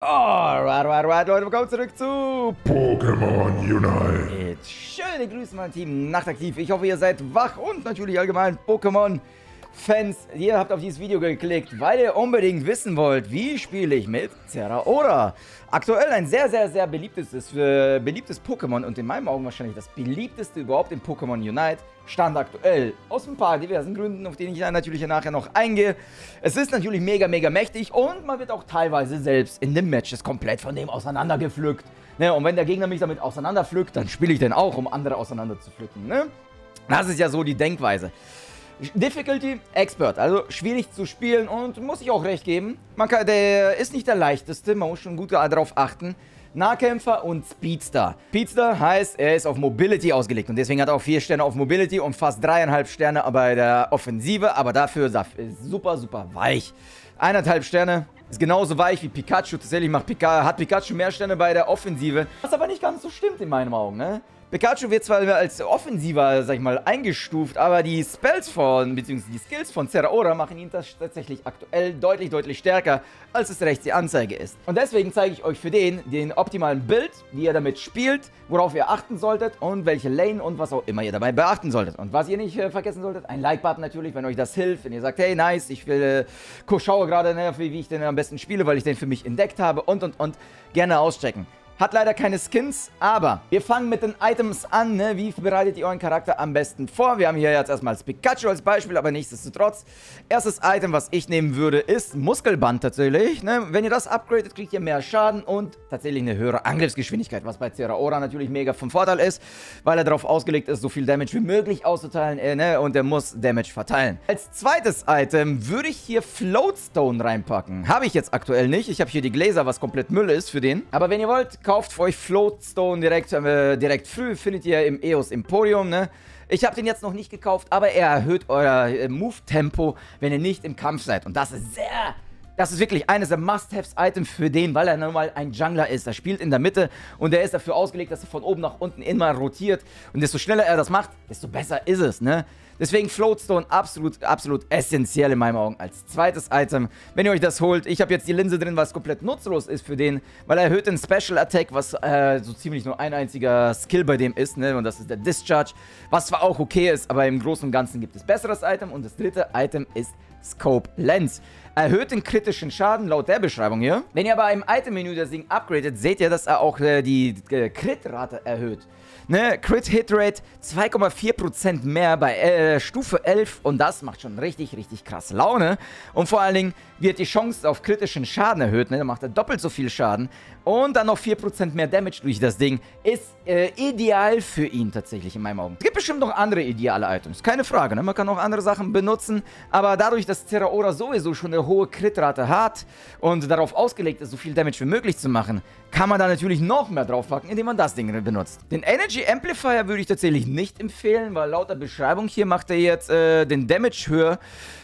Alright, alright, alright, Leute, willkommen zurück zu Pokémon Unite. Schöne Grüße, mein Team Nachtaktiv. Ich hoffe, ihr seid wach und natürlich allgemein Pokémon-Fans. Ihr habt auf dieses Video geklickt, weil ihr unbedingt wissen wollt, wie spiele ich mit Zeraora. Aktuell ein sehr, sehr, sehr beliebtes, äh, beliebtes Pokémon und in meinen Augen wahrscheinlich das beliebteste überhaupt in Pokémon Unite. Stand aktuell. Aus ein paar diversen Gründen, auf denen ich dann natürlich nachher noch eingehe. Es ist natürlich mega, mega mächtig und man wird auch teilweise selbst in den Matches komplett von dem auseinandergepflückt. Ne? Und wenn der Gegner mich damit auseinanderpflückt, dann spiele ich den auch, um andere auseinanderzupflücken. Ne? Das ist ja so die Denkweise. Difficulty Expert, also schwierig zu spielen und muss ich auch recht geben. Man kann, der ist nicht der leichteste, man muss schon gut darauf achten. Nahkämpfer und Speedster. Speedster heißt, er ist auf Mobility ausgelegt und deswegen hat er auch 4 Sterne auf Mobility und fast 3,5 Sterne bei der Offensive, aber dafür ist super, super weich. 1,5 Sterne ist genauso weich wie Pikachu. Tatsächlich macht Pika hat Pikachu mehr Sterne bei der Offensive, was aber nicht ganz so stimmt in meinen Augen, ne? Pikachu wird zwar als offensiver, sag ich mal, eingestuft, aber die Spells von, beziehungsweise die Skills von Zeraora machen ihn tatsächlich aktuell deutlich, deutlich stärker, als es rechts die Anzeige ist. Und deswegen zeige ich euch für den, den optimalen Bild, wie ihr damit spielt, worauf ihr achten solltet und welche Lane und was auch immer ihr dabei beachten solltet. Und was ihr nicht äh, vergessen solltet, ein Like-Button natürlich, wenn euch das hilft, wenn ihr sagt, hey, nice, ich will, äh, schaue gerade, ne, wie ich den am besten spiele, weil ich den für mich entdeckt habe und, und, und, gerne auschecken. Hat leider keine Skins, aber wir fangen mit den Items an. Ne? Wie bereitet ihr euren Charakter am besten vor? Wir haben hier jetzt erstmal das Pikachu als Beispiel, aber nichtsdestotrotz. Erstes Item, was ich nehmen würde, ist Muskelband tatsächlich. Ne? Wenn ihr das upgradet, kriegt ihr mehr Schaden und tatsächlich eine höhere Angriffsgeschwindigkeit, was bei Zeraora natürlich mega vom Vorteil ist, weil er darauf ausgelegt ist, so viel Damage wie möglich auszuteilen äh, ne? und er muss Damage verteilen. Als zweites Item würde ich hier Floatstone reinpacken. Habe ich jetzt aktuell nicht. Ich habe hier die Gläser, was komplett Müll ist für den. Aber wenn ihr wollt, kauft euch Floatstone direkt, äh, direkt früh. Findet ihr im EOS Emporium, ne? Ich habe den jetzt noch nicht gekauft, aber er erhöht euer äh, Move-Tempo, wenn ihr nicht im Kampf seid. Und das ist sehr... Das ist wirklich eines der Must-Haves-Items für den, weil er normal ein Jungler ist. Er spielt in der Mitte und er ist dafür ausgelegt, dass er von oben nach unten immer rotiert. Und desto schneller er das macht, desto besser ist es, ne? Deswegen Floatstone absolut, absolut essentiell in meinen Augen als zweites Item. Wenn ihr euch das holt, ich habe jetzt die Linse drin, was komplett nutzlos ist für den, weil er erhöht den Special Attack, was äh, so ziemlich nur ein einziger Skill bei dem ist, ne? Und das ist der Discharge, was zwar auch okay ist, aber im Großen und Ganzen gibt es besseres Item. Und das dritte Item ist Scope Lens. Erhöht den kritischen Schaden laut der Beschreibung hier. Wenn ihr aber im Item-Menü das Ding upgradet, seht ihr, dass er auch äh, die äh, Crit-Rate erhöht. Ne, Crit-Hit-Rate 2,4% mehr bei äh, Stufe 11 und das macht schon richtig, richtig krass Laune. Und vor allen Dingen wird die Chance auf kritischen Schaden erhöht, ne, da macht er doppelt so viel Schaden. Und dann noch 4% mehr Damage durch das Ding. Ist äh, ideal für ihn tatsächlich in meinen Augen. Es gibt bestimmt noch andere ideale Items, keine Frage, ne? man kann auch andere Sachen benutzen. Aber dadurch, dass Zeraora sowieso schon eine hohe Crit-Rate hat und darauf ausgelegt ist, so viel Damage wie möglich zu machen, kann man da natürlich noch mehr draufpacken, indem man das Ding benutzt. Den Energy Amplifier würde ich tatsächlich nicht empfehlen, weil laut der Beschreibung hier macht er jetzt äh, den Damage höher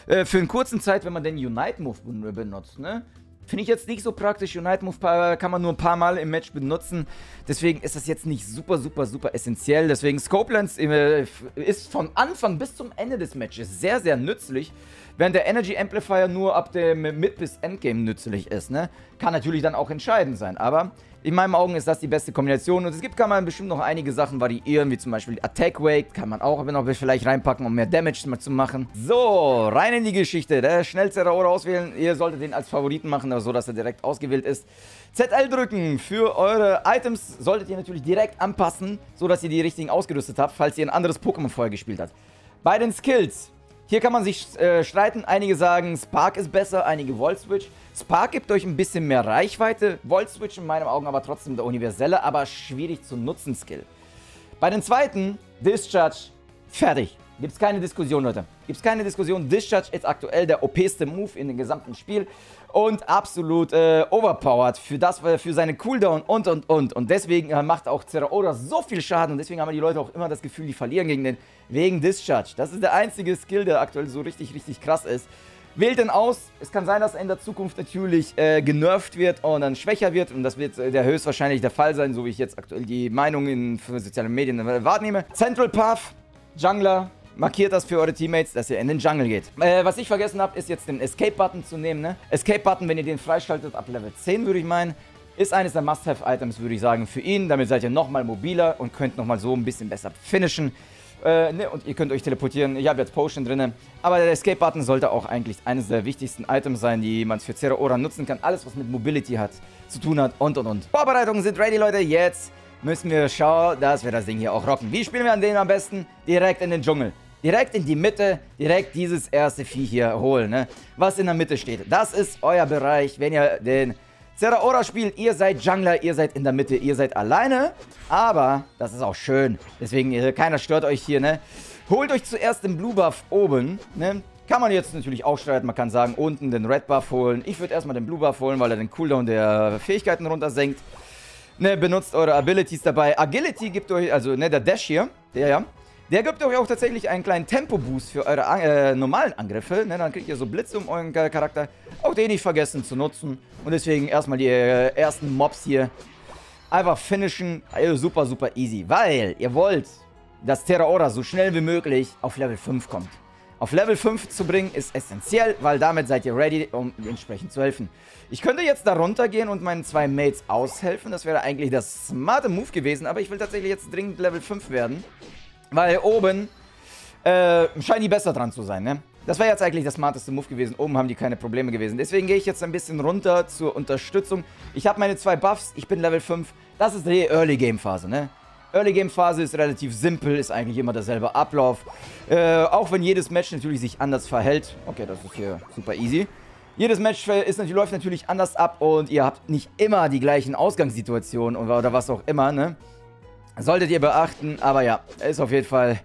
äh, für einen kurzen Zeit, wenn man den Unite Move benutzt, ne? Finde ich jetzt nicht so praktisch. Unite Move kann man nur ein paar Mal im Match benutzen. Deswegen ist das jetzt nicht super, super, super essentiell. Deswegen Scopelands äh, ist von Anfang bis zum Ende des Matches sehr, sehr nützlich. Während der Energy Amplifier nur ab dem Mid- bis Endgame nützlich ist. Ne? Kann natürlich dann auch entscheidend sein. Aber in meinen Augen ist das die beste Kombination. Und es gibt, kann man bestimmt noch einige Sachen variieren, wie zum Beispiel Attack Wake. Kann man auch noch vielleicht reinpacken, um mehr Damage zu machen. So, rein in die Geschichte. Der schnellste Rohr auswählen. Ihr solltet den als Favoriten machen, so dass er direkt ausgewählt ist. ZL drücken für eure Items solltet ihr natürlich direkt anpassen, so dass ihr die richtigen ausgerüstet habt, falls ihr ein anderes Pokémon vorher gespielt habt. Bei den Skills hier kann man sich äh, streiten. Einige sagen, Spark ist besser, einige Volt Switch. Spark gibt euch ein bisschen mehr Reichweite. Volt Switch in meinen Augen aber trotzdem der universelle, aber schwierig zu nutzen Skill. Bei den zweiten, Discharge, fertig. Gibt es keine Diskussion, Leute. Gibt es keine Diskussion. Discharge ist aktuell der OP-ste Move in dem gesamten Spiel und absolut äh, overpowered für das, äh, für seine Cooldown und und und. Und deswegen äh, macht auch Zeraora so viel Schaden und deswegen haben die Leute auch immer das Gefühl, die verlieren gegen den wegen Discharge. Das ist der einzige Skill, der aktuell so richtig, richtig krass ist. Wählt den aus. Es kann sein, dass er in der Zukunft natürlich äh, genervt wird und dann schwächer wird. Und das wird äh, der höchstwahrscheinlich der Fall sein, so wie ich jetzt aktuell die Meinung in sozialen Medien wahrnehme. Central Path, Jungler, markiert das für eure Teammates, dass ihr in den Jungle geht. Äh, was ich vergessen habe, ist jetzt den Escape-Button zu nehmen, ne? Escape-Button, wenn ihr den freischaltet ab Level 10, würde ich meinen, ist eines der Must-Have-Items, würde ich sagen, für ihn. Damit seid ihr nochmal mobiler und könnt nochmal so ein bisschen besser finishen. Äh, ne, und ihr könnt euch teleportieren. Ich habe jetzt Potion drin. Aber der Escape-Button sollte auch eigentlich eines der wichtigsten Items sein, die man für Zeraora nutzen kann. Alles, was mit Mobility hat, zu tun hat und und und. Vorbereitungen sind ready, Leute. Jetzt müssen wir schauen, dass wir das Ding hier auch rocken. Wie spielen wir an den am besten? Direkt in den Dschungel. Direkt in die Mitte, direkt dieses erste Vieh hier holen, ne? Was in der Mitte steht. Das ist euer Bereich, wenn ihr den Zeraora spielt. Ihr seid Jungler, ihr seid in der Mitte, ihr seid alleine. Aber das ist auch schön. Deswegen, keiner stört euch hier, ne? Holt euch zuerst den Blue Buff oben, ne? Kann man jetzt natürlich auch streiten. Man kann sagen, unten den Red Buff holen. Ich würde erstmal den Blue Buff holen, weil er den Cooldown der Fähigkeiten runtersenkt. Ne, benutzt eure Abilities dabei. Agility gibt euch, also ne, der Dash hier, der ja, der gibt euch auch tatsächlich einen kleinen Tempo-Boost für eure äh, normalen Angriffe. Ne? Dann kriegt ihr so Blitze um euren Charakter. Auch den nicht vergessen zu nutzen. Und deswegen erstmal die äh, ersten Mobs hier einfach finishen. Also super, super easy. Weil ihr wollt, dass Terra so schnell wie möglich auf Level 5 kommt. Auf Level 5 zu bringen ist essentiell, weil damit seid ihr ready, um entsprechend zu helfen. Ich könnte jetzt da runtergehen und meinen zwei Mates aushelfen. Das wäre eigentlich das smarte Move gewesen. Aber ich will tatsächlich jetzt dringend Level 5 werden. Weil oben äh, scheinen die besser dran zu sein, ne? Das wäre jetzt eigentlich das smarteste Move gewesen. Oben haben die keine Probleme gewesen. Deswegen gehe ich jetzt ein bisschen runter zur Unterstützung. Ich habe meine zwei Buffs. Ich bin Level 5. Das ist die Early Game Phase, ne? Early Game Phase ist relativ simpel, ist eigentlich immer derselbe Ablauf. Äh, auch wenn jedes Match natürlich sich anders verhält. Okay, das ist hier super easy. Jedes Match ist, läuft natürlich anders ab und ihr habt nicht immer die gleichen Ausgangssituationen oder was auch immer, ne? Solltet ihr beachten, aber ja, ist auf jeden Fall...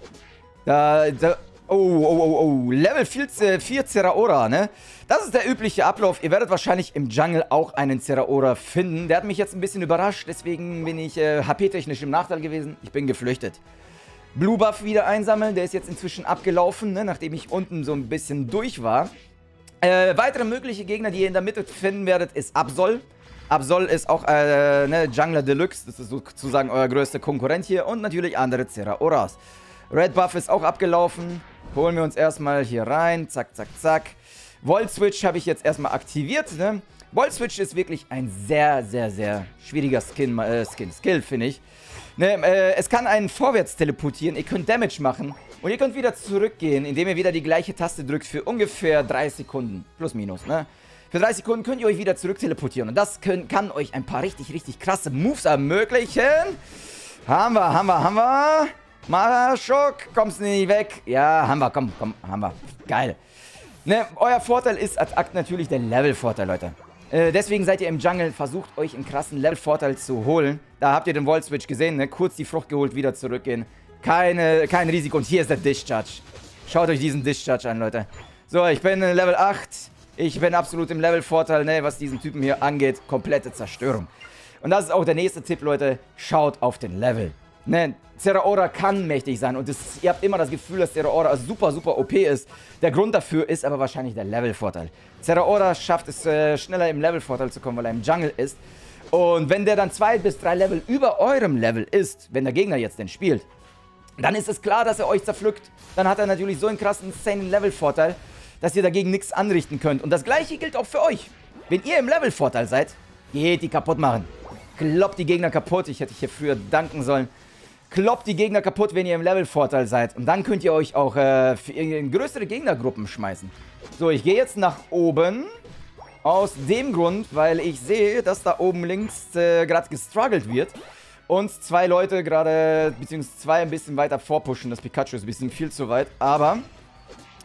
Da, da, oh, oh, oh, oh, Level 4, 4 Zeraora, ne? Das ist der übliche Ablauf. Ihr werdet wahrscheinlich im Jungle auch einen Zeraora finden. Der hat mich jetzt ein bisschen überrascht, deswegen bin ich äh, HP-technisch im Nachteil gewesen. Ich bin geflüchtet. Blue Buff wieder einsammeln, der ist jetzt inzwischen abgelaufen, ne? nachdem ich unten so ein bisschen durch war. Äh, weitere mögliche Gegner, die ihr in der Mitte finden werdet, ist Absol. Absol ist auch äh, ne, Jungler Deluxe, das ist sozusagen euer größter Konkurrent hier. Und natürlich andere Zeraoras. Red Buff ist auch abgelaufen. Holen wir uns erstmal hier rein. Zack, zack, zack. Volt Switch habe ich jetzt erstmal aktiviert. Ne? Volt Switch ist wirklich ein sehr, sehr, sehr schwieriger Skin, äh, Skin Skill, finde ich. Ne, äh, es kann einen vorwärts teleportieren. Ihr könnt Damage machen. Und ihr könnt wieder zurückgehen, indem ihr wieder die gleiche Taste drückt für ungefähr 3 Sekunden. Plus, minus, ne? Für 30 Sekunden könnt ihr euch wieder zurück teleportieren. Und das können, kann euch ein paar richtig, richtig krasse Moves ermöglichen. Haben wir, haben wir, haben wir. Marschok, kommst nicht weg. Ja, haben wir, komm, komm, haben wir. Geil. Ne, euer Vorteil ist natürlich der Level-Vorteil, Leute. Äh, deswegen seid ihr im Jungle, versucht euch einen krassen Level-Vorteil zu holen. Da habt ihr den Volt-Switch gesehen, ne? Kurz die Frucht geholt, wieder zurückgehen. Keine, kein Risiko. Und hier ist der Discharge. Schaut euch diesen Discharge an, Leute. So, ich bin Level 8. Ich bin absolut im Level-Vorteil, ne, was diesen Typen hier angeht. Komplette Zerstörung. Und das ist auch der nächste Tipp, Leute. Schaut auf den Level. Ne, Zeraora kann mächtig sein und das, ihr habt immer das Gefühl, dass Zeraora super, super OP ist. Der Grund dafür ist aber wahrscheinlich der Level-Vorteil. Zeraora schafft es äh, schneller im Level-Vorteil zu kommen, weil er im Jungle ist. Und wenn der dann zwei bis drei Level über eurem Level ist, wenn der Gegner jetzt den spielt, dann ist es klar, dass er euch zerpflückt. Dann hat er natürlich so einen krassen, insane Level-Vorteil, dass ihr dagegen nichts anrichten könnt. Und das gleiche gilt auch für euch. Wenn ihr im Level-Vorteil seid, geht die kaputt machen. Kloppt die Gegner kaputt. Ich hätte hier früher danken sollen. Kloppt die Gegner kaputt, wenn ihr im Level-Vorteil seid. Und dann könnt ihr euch auch äh, in größere Gegnergruppen schmeißen. So, ich gehe jetzt nach oben. Aus dem Grund, weil ich sehe, dass da oben links äh, gerade gestruggelt wird. Und zwei Leute gerade, beziehungsweise zwei ein bisschen weiter vorpushen. Das Pikachu ist ein bisschen viel zu weit. Aber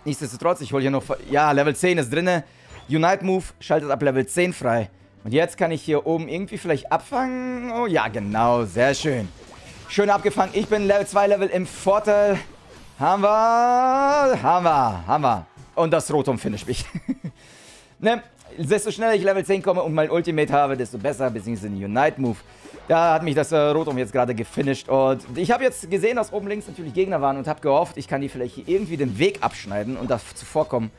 Nichtsdestotrotz, ich hole hier noch... Ja, Level 10 ist drinne. Unite Move schaltet ab Level 10 frei. Und jetzt kann ich hier oben irgendwie vielleicht abfangen. Oh ja, genau. Sehr schön. Schön abgefangen. Ich bin Level 2 Level im Vorteil. Haben wir. Haben wir. Haben wir. Und das Rotom finish mich. ne? Desto schneller ich Level 10 komme und mein Ultimate habe, desto besser, beziehungsweise den Unite Move. Da hat mich das äh, Rotom jetzt gerade gefinisht. Und ich habe jetzt gesehen, dass oben links natürlich Gegner waren und habe gehofft, ich kann die vielleicht hier irgendwie den Weg abschneiden und das zuvorkommen.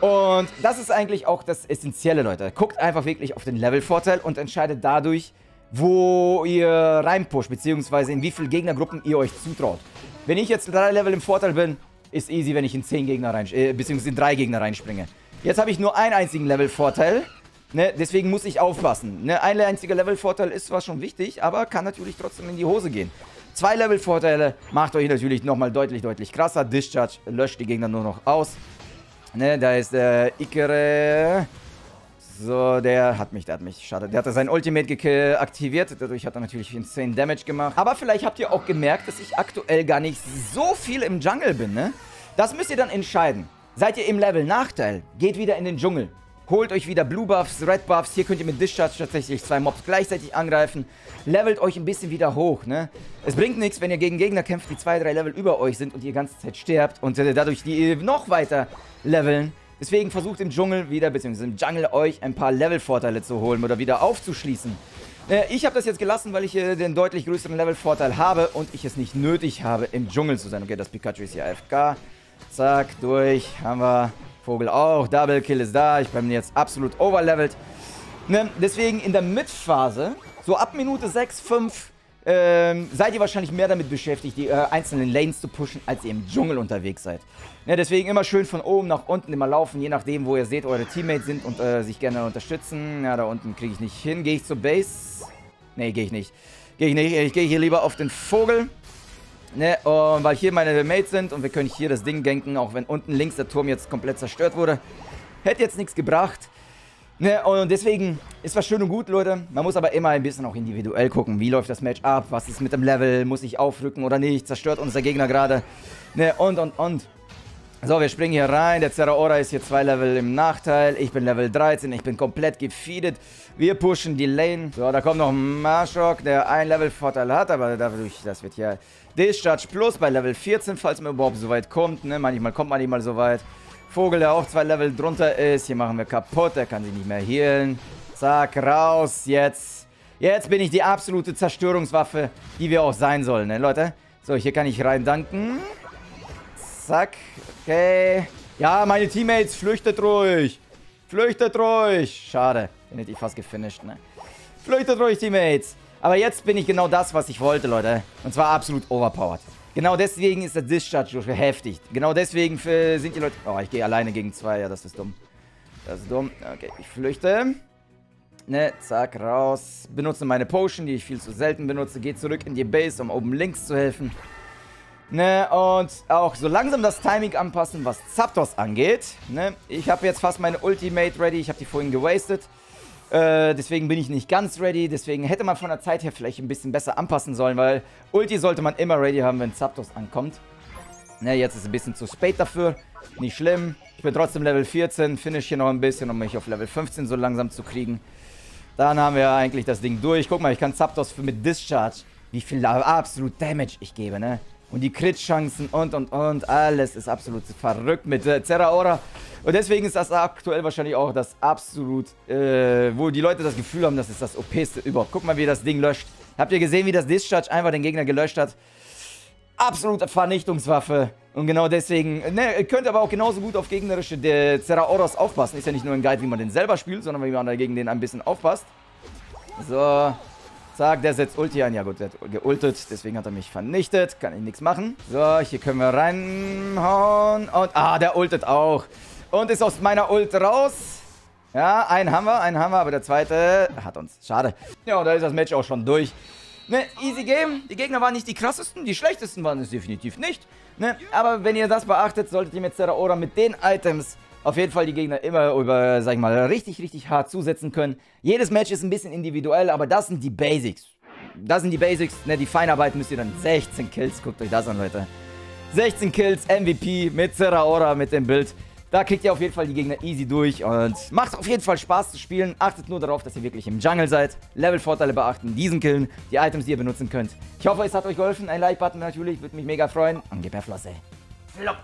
Und das ist eigentlich auch das Essentielle, Leute. Guckt einfach wirklich auf den Level-Vorteil und entscheidet dadurch, wo ihr reinpusht, beziehungsweise in wie viele Gegnergruppen ihr euch zutraut. Wenn ich jetzt drei Level im Vorteil bin, ist easy, wenn ich in 10 Gegner rein, äh, beziehungsweise in 3 Gegner reinspringe. Jetzt habe ich nur einen einzigen Level-Vorteil. Ne, deswegen muss ich aufpassen. Ne, ein einziger Level-Vorteil ist zwar schon wichtig, aber kann natürlich trotzdem in die Hose gehen. Zwei Level-Vorteile macht euch natürlich nochmal deutlich, deutlich krasser. Discharge löscht die Gegner nur noch aus. Ne, da ist der Ikere. So, der hat mich, der hat mich, schade. Der hat sein Ultimate aktiviert. Dadurch hat er natürlich insane Damage gemacht. Aber vielleicht habt ihr auch gemerkt, dass ich aktuell gar nicht so viel im Jungle bin, ne? Das müsst ihr dann entscheiden. Seid ihr im Level Nachteil, geht wieder in den Dschungel. Holt euch wieder Blue Buffs, Red Buffs. Hier könnt ihr mit Discharge tatsächlich zwei Mobs gleichzeitig angreifen. Levelt euch ein bisschen wieder hoch, ne? Es bringt nichts, wenn ihr gegen Gegner kämpft, die zwei, drei Level über euch sind und ihr die ganze Zeit sterbt und äh, dadurch die noch weiter leveln. Deswegen versucht im Dschungel wieder, beziehungsweise im Jungle euch ein paar Level-Vorteile zu holen oder wieder aufzuschließen. Äh, ich habe das jetzt gelassen, weil ich äh, den deutlich größeren Level-Vorteil habe und ich es nicht nötig habe, im Dschungel zu sein. Okay, das Pikachu ist hier AFK. Zack, durch. Haben wir Vogel auch. Double Kill ist da. Ich bin jetzt absolut overlevelt. Ne? Deswegen in der Mitphase, so ab Minute 6, 5, ähm, seid ihr wahrscheinlich mehr damit beschäftigt, die äh, einzelnen Lanes zu pushen, als ihr im Dschungel unterwegs seid. Ja, deswegen immer schön von oben nach unten immer laufen, je nachdem, wo ihr seht, eure Teammates sind und äh, sich gerne unterstützen. Ja, da unten kriege ich nicht hin. Gehe ich zur Base? Ne, gehe ich nicht. Gehe ich nicht. Ich gehe hier lieber auf den Vogel. Ne, und weil hier meine Mates sind und wir können hier das Ding ganken, auch wenn unten links der Turm jetzt komplett zerstört wurde. Hätte jetzt nichts gebracht. Ne, und deswegen ist was schön und gut, Leute. Man muss aber immer ein bisschen auch individuell gucken. Wie läuft das Match ab? Was ist mit dem Level? Muss ich aufrücken oder nicht? Zerstört unser Gegner gerade? Ne, und, und, und. So, wir springen hier rein. Der Zeraora ist hier zwei Level im Nachteil. Ich bin Level 13. Ich bin komplett gefeedet. Wir pushen die Lane. So, da kommt noch ein Marshok, der ein Level Vorteil hat. Aber dadurch, das wird hier Discharge Plus bei Level 14, falls man überhaupt so weit kommt. Ne? Manchmal kommt man nicht mal so weit. Vogel, der auch zwei Level drunter ist. Hier machen wir kaputt. Der kann sich nicht mehr healen. Zack, raus. Jetzt. Jetzt bin ich die absolute Zerstörungswaffe, die wir auch sein sollen, ne, Leute? So, hier kann ich rein danken. Zack. Okay. Ja, meine Teammates, flüchtet ruhig. Flüchtet ruhig. Schade. Hätte ich fast gefinisht, ne? Flüchtet ruhig, Teammates. Aber jetzt bin ich genau das, was ich wollte, Leute. Und zwar absolut overpowered. Genau deswegen ist der Discharge heftig. Genau deswegen sind die Leute... Oh, ich gehe alleine gegen zwei. Ja, das ist dumm. Das ist dumm. Okay, ich flüchte. Ne, zack, raus. Benutze meine Potion, die ich viel zu selten benutze. Gehe zurück in die Base, um oben links zu helfen. Ne, und auch so langsam das Timing anpassen, was Zapdos angeht. Ne, ich habe jetzt fast meine Ultimate ready. Ich habe die vorhin gewastet. Äh, deswegen bin ich nicht ganz ready. Deswegen hätte man von der Zeit her vielleicht ein bisschen besser anpassen sollen, weil Ulti sollte man immer ready haben, wenn Zapdos ankommt. Ne, jetzt ist es ein bisschen zu spät dafür. Nicht schlimm. Ich bin trotzdem Level 14. Finish hier noch ein bisschen, um mich auf Level 15 so langsam zu kriegen. Dann haben wir eigentlich das Ding durch. Guck mal, ich kann Zapdos für mit Discharge, wie viel absolut Damage ich gebe, ne? Und die Crit-Chancen und, und, und. Alles ist absolut verrückt mit äh, Zeraora. Und deswegen ist das aktuell wahrscheinlich auch das absolut, äh, wo die Leute das Gefühl haben, das ist das OPste überhaupt. Guck mal, wie das Ding löscht. Habt ihr gesehen, wie das Discharge einfach den Gegner gelöscht hat? Absolute Vernichtungswaffe. Und genau deswegen, ne, könnt aber auch genauso gut auf gegnerische Zeraoras aufpassen. Ist ja nicht nur ein Guide, wie man den selber spielt, sondern wie man dagegen den ein bisschen aufpasst. So, Zack, der setzt Ulti ein. Ja gut, der hat geultet, deswegen hat er mich vernichtet. Kann ich nichts machen. So, hier können wir reinhauen. Und, ah, der ultet auch. Und ist aus meiner Ult raus. Ja, einen haben wir, einen haben wir, aber der zweite hat uns. Schade. Ja, da ist das Match auch schon durch. Ne, easy Game. Die Gegner waren nicht die krassesten, die schlechtesten waren es definitiv nicht. Ne, aber wenn ihr das beachtet, solltet ihr mit Zeraora mit den Items auf jeden Fall die Gegner immer über, sag ich mal, richtig, richtig hart zusetzen können. Jedes Match ist ein bisschen individuell, aber das sind die Basics. Das sind die Basics, ne, die Feinarbeit müsst ihr dann 16 Kills, guckt euch das an, Leute. 16 Kills, MVP mit Zeraora, mit dem Bild. Da kriegt ihr auf jeden Fall die Gegner easy durch und macht auf jeden Fall Spaß zu spielen. Achtet nur darauf, dass ihr wirklich im Jungle seid. Level-Vorteile beachten, diesen killen, die Items, die ihr benutzen könnt. Ich hoffe, es hat euch geholfen. Ein Like-Button natürlich, würde mich mega freuen. Und gib her Flosse. Flop.